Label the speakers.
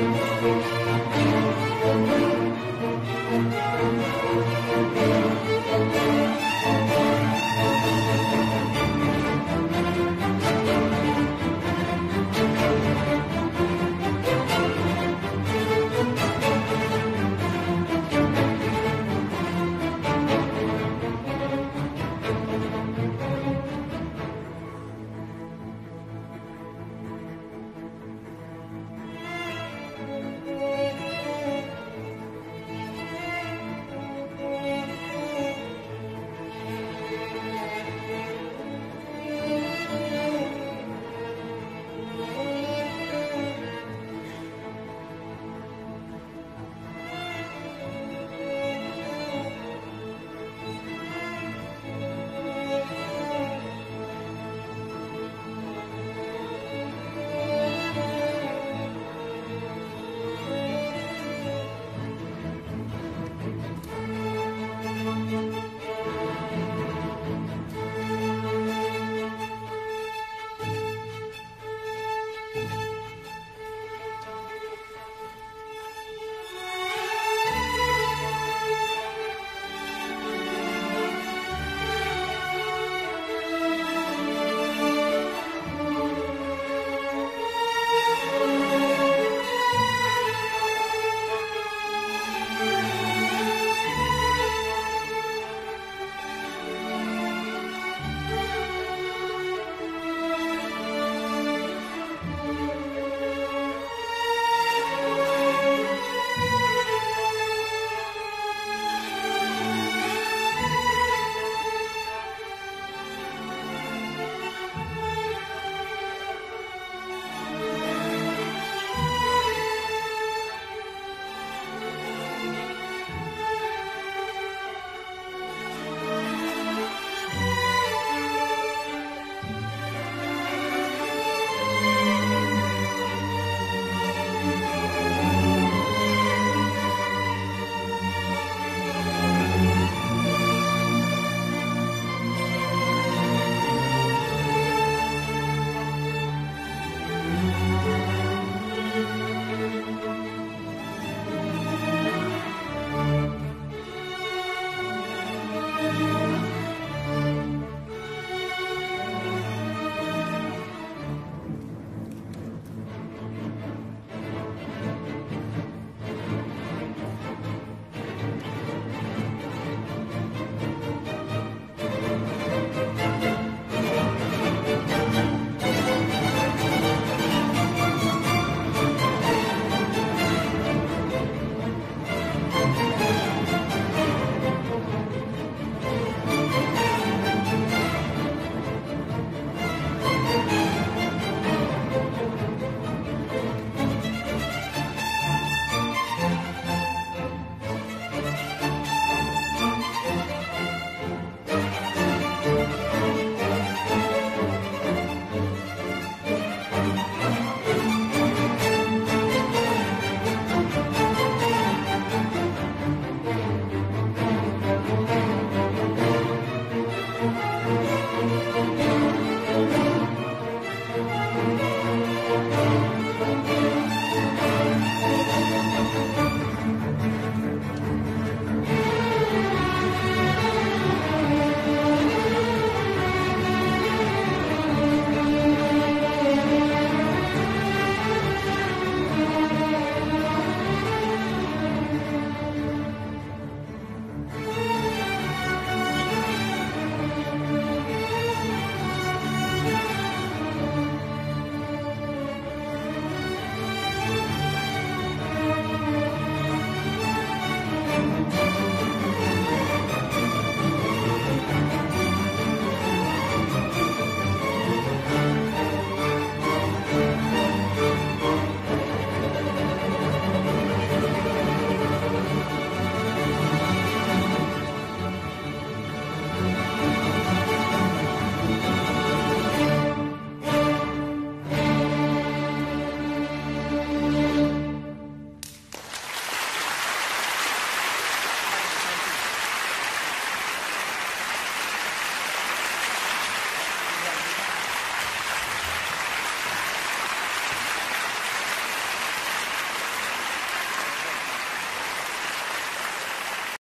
Speaker 1: Música